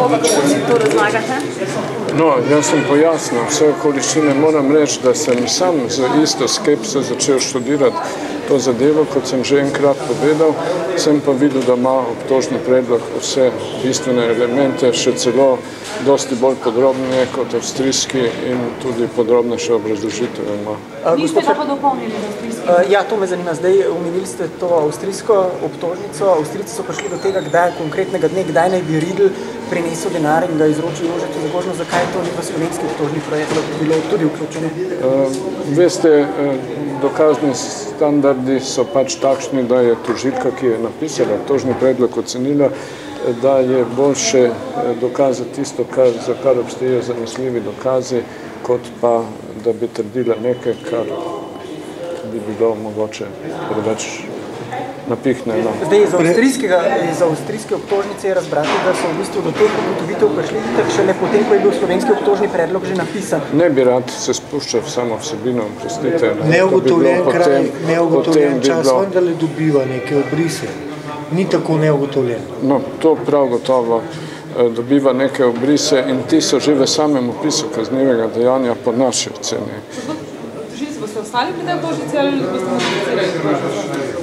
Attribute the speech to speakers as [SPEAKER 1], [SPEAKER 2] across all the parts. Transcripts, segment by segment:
[SPEAKER 1] Oba, compositoras na Agatha.
[SPEAKER 2] No, jaz sem pojasnil vse okoliščine. Moram reči, da sem sam z isto skepso začel študirati to zadevo, kot sem že enkrat povedal. Sem pa videl, da ima obtožni predlog vse bistvene elemente, še celo dosti bolj podrobne kot avstrijski in tudi podrobnejše obrazložitve ima.
[SPEAKER 1] Niste pa dopolnili?
[SPEAKER 3] Uh, ja, to me zanima. Zdaj omenili ste to avstrijsko obtožnico. Avstrijci so prišli do tega, kdaj konkretnega dne, kdaj naj bi Riedl prinesel denar in ga izročil Jožetu Zagožno. Zakaj to ni v slovenski obtožni projekt bilo tudi vključeno?
[SPEAKER 2] Uh, veste, dokazni standardi so pač takšni, da je tožilka, ki je napisala obtožni predlog, ocenila, da je boljše dokazati tisto, kar, za kar obstajajo zanesljivi dokazi, kot pa, da bi trdila nekaj, kar bi bilo mogoče preveč napihnjeno.
[SPEAKER 3] Zdaj, iz, avstrijskega, iz avstrijske obtožnice je razbrati, da so v bistvu do teh ugotovitev prišli tak šele potem, ko je bil slovenski obtožni predlog že napisan.
[SPEAKER 2] Ne bi rad se spuščal v samo vsebino, prostite.
[SPEAKER 4] Neugotovljen bi kraj, neugotovljen čas, bilo... vendarle dobiva neke obrise. Ni tako neugotovljen.
[SPEAKER 2] No, to prav gotovo dobiva neke obrise in ti so že v samem opisu kaznivega dejanja po naši oceni.
[SPEAKER 1] Boste ostali pri tej obtožnici ali boste modificirali?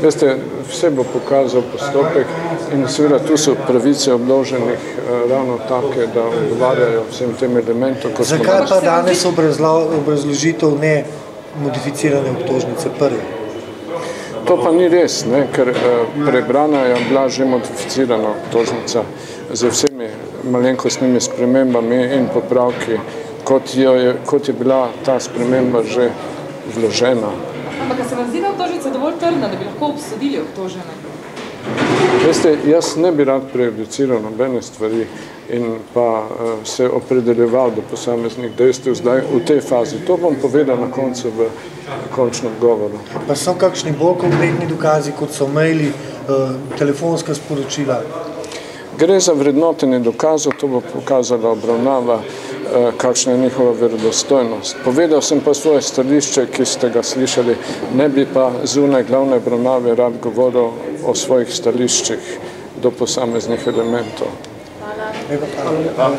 [SPEAKER 2] Veste, vse bo pokazal postopek in seveda tu so pravice obloženih ravno take, da odgovarjajo vsem tem elementom.
[SPEAKER 4] Zakaj pa danes obrazložitev ne modificirane obtožnice prve?
[SPEAKER 2] To pa ni res, ne, ker prebrana je bila že modificirana obtožnica z vsemi malenkostnimi spremembami in popravki, kot je, kot je bila ta sprememba že vložena.
[SPEAKER 1] Ampak se vam zdi, da obtožnica dovolj trdna, da bi lahko obsodili obtožene?
[SPEAKER 2] Veste, jaz ne bi rad prejudiciral nobene stvari in pa se opredeljeval do posameznih dejstev zdaj v tej fazi. To bom povedal na koncu v končnem govoru.
[SPEAKER 4] Pa so kakšni bolj konkretni dokazi, kot so maili, telefonska sporočila?
[SPEAKER 2] Gre za vrednotenje dokazov, to bo pokazala obravnava, kakšna je njihova verodostojnost. Povedal sem pa svoje stališče, ki ste ga slišali, ne bi pa zunaj glavne obravnave rad govoril o svojih stališčih do posameznih elementov.
[SPEAKER 1] Hvala.